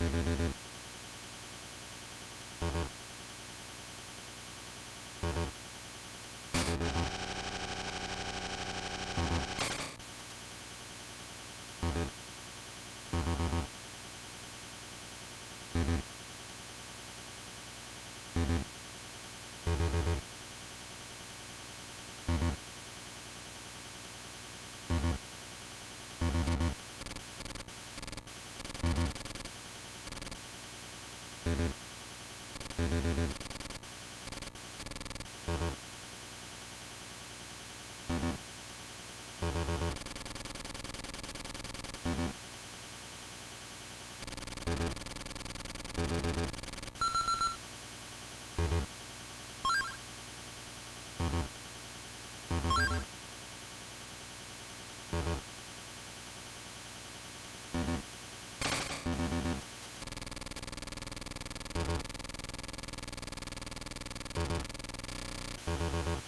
Thank you. Thank you.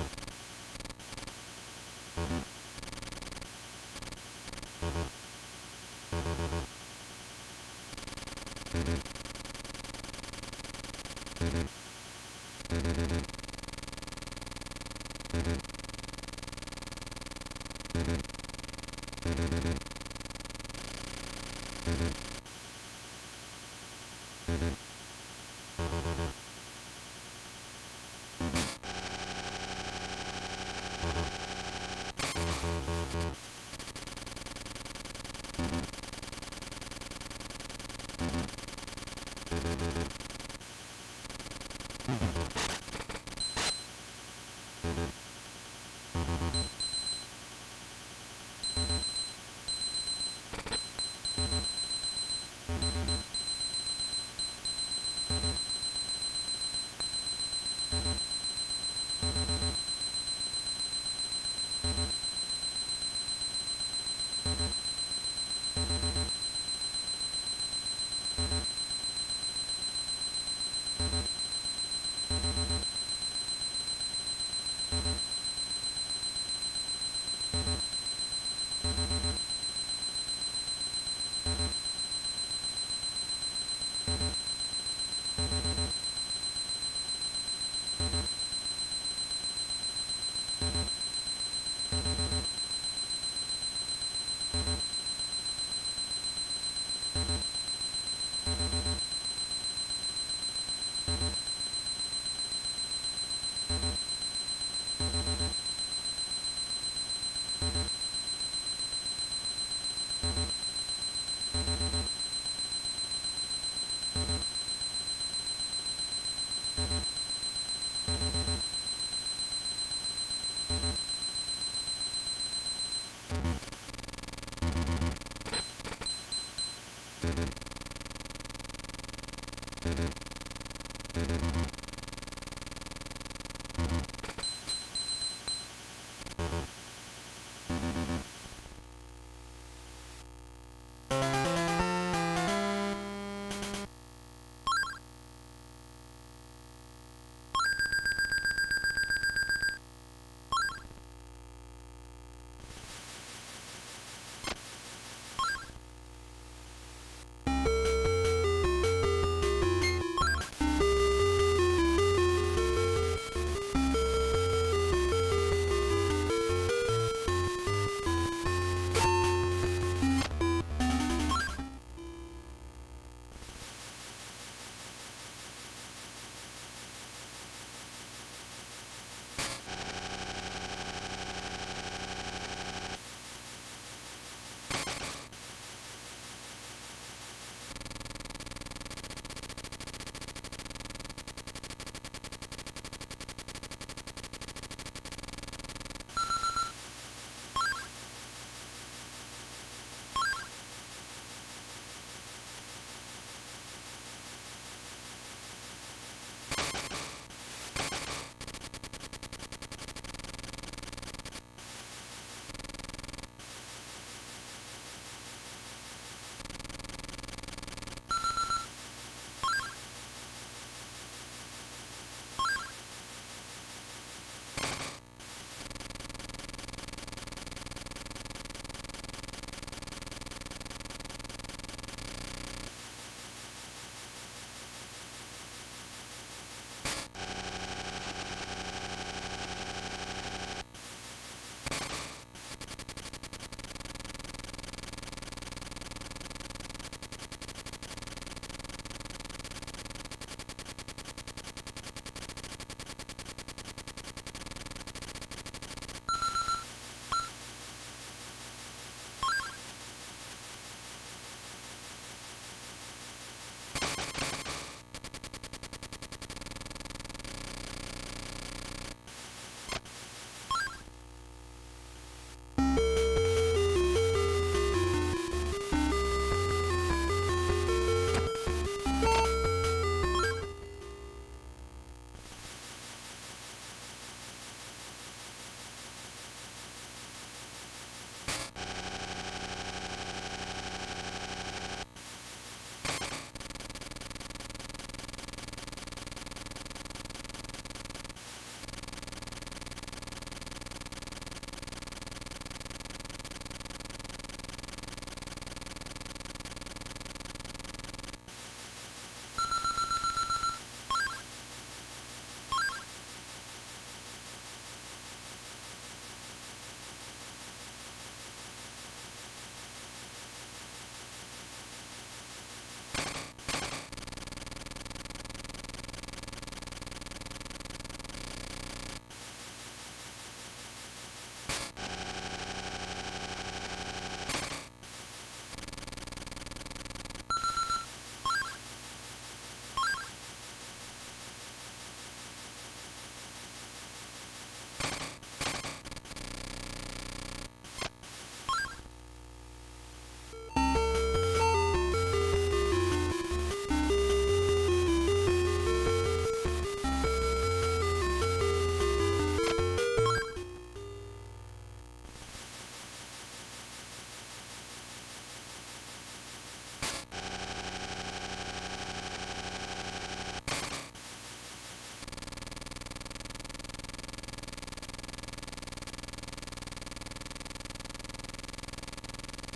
Mm-hmm. Thank you.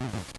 Mm-hmm.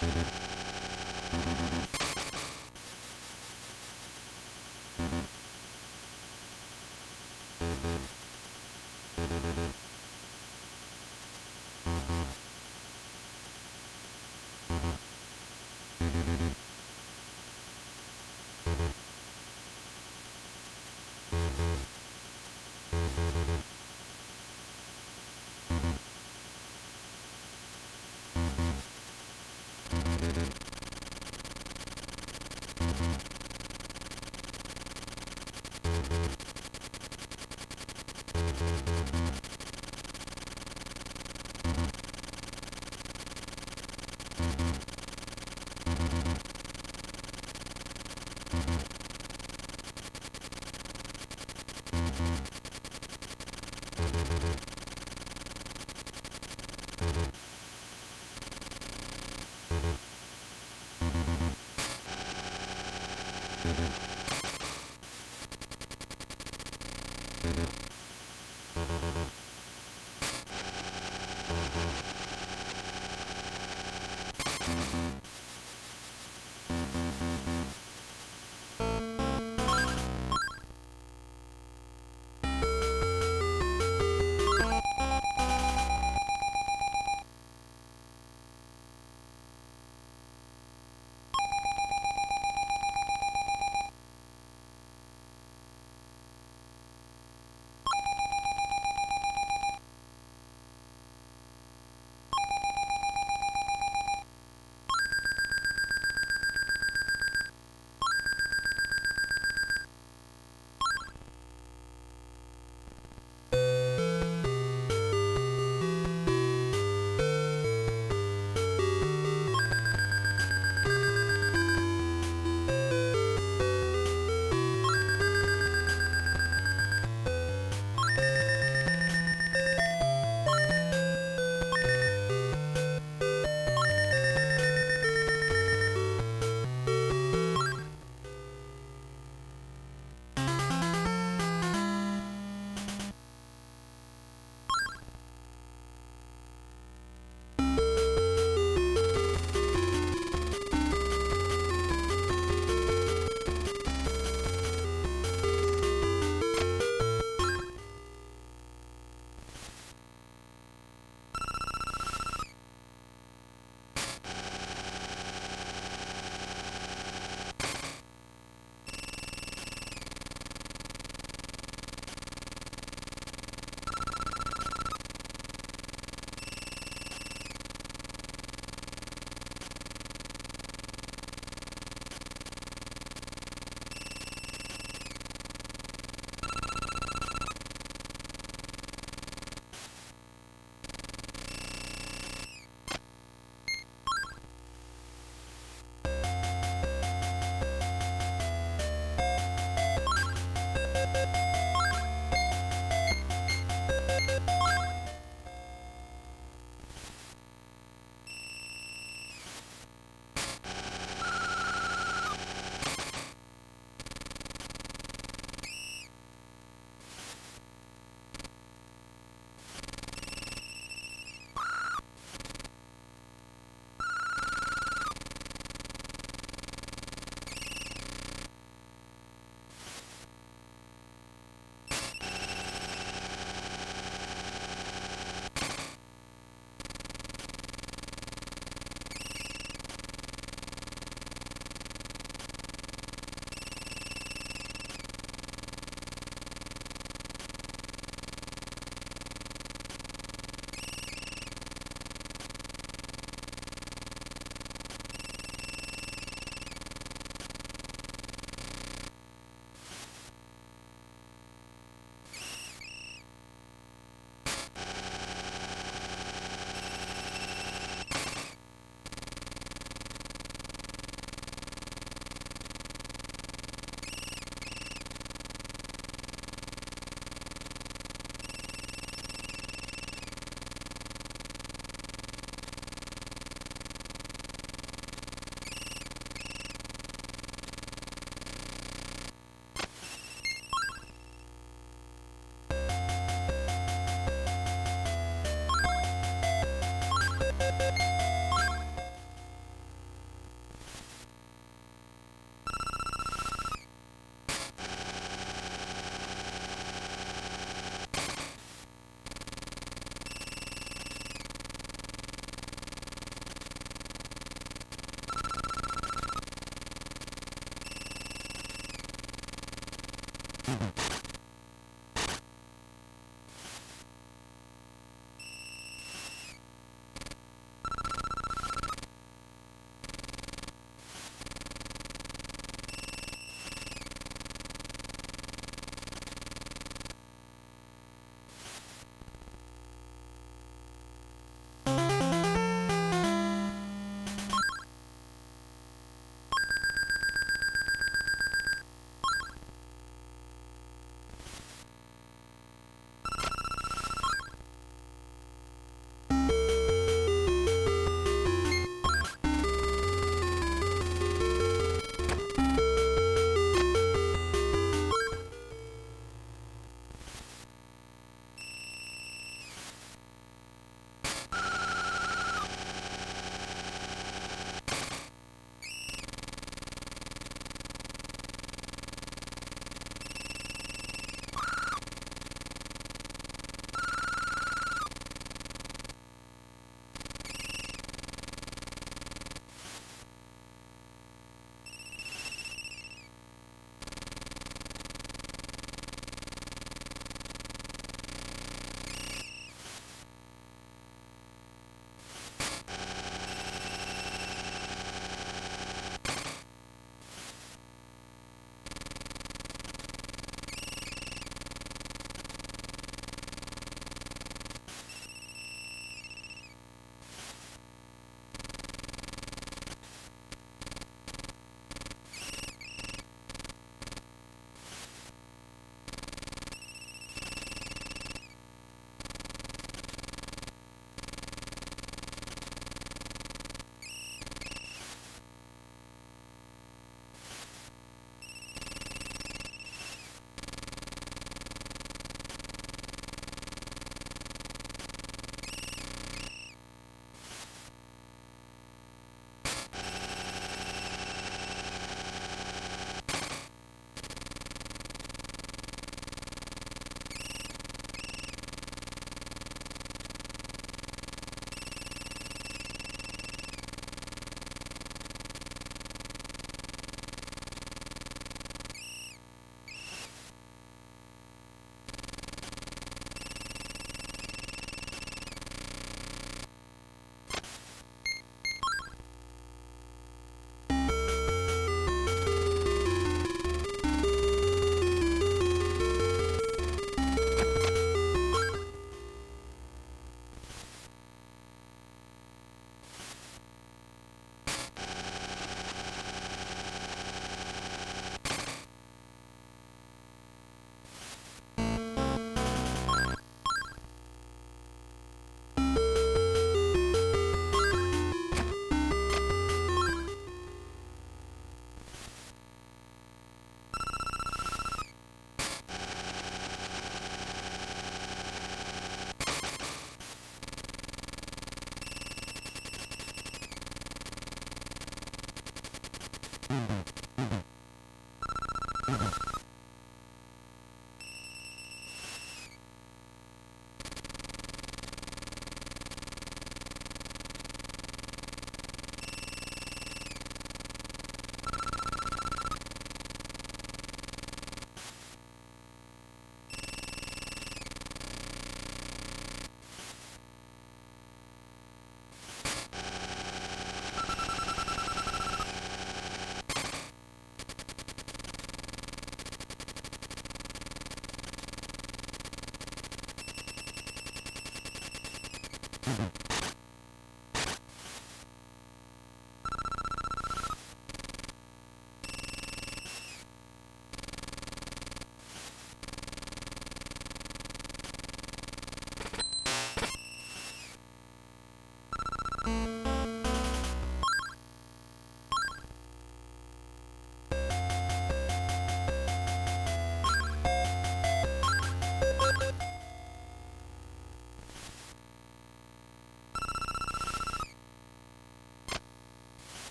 Mm-hmm. you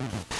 Mm-hmm.